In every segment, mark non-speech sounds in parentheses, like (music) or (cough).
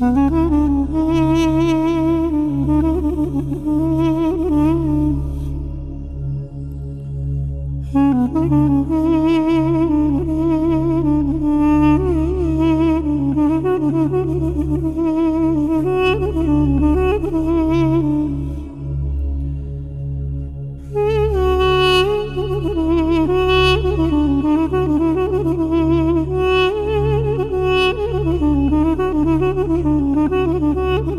Mm-hmm. Mm-hmm.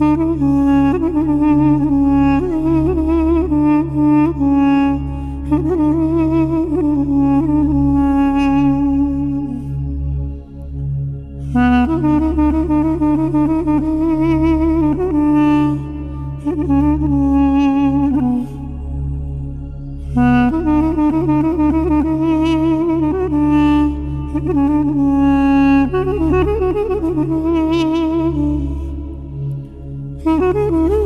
Mm-hmm. Mm-hmm. (laughs)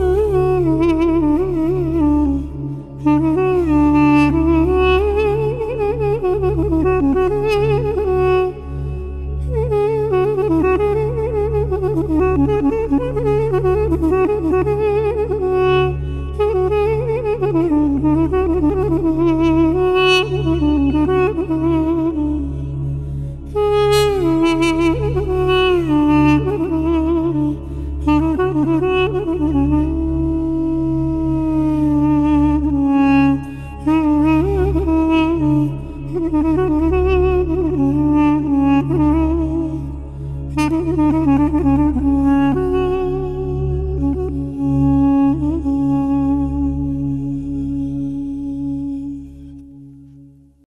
Mm-hmm. (laughs)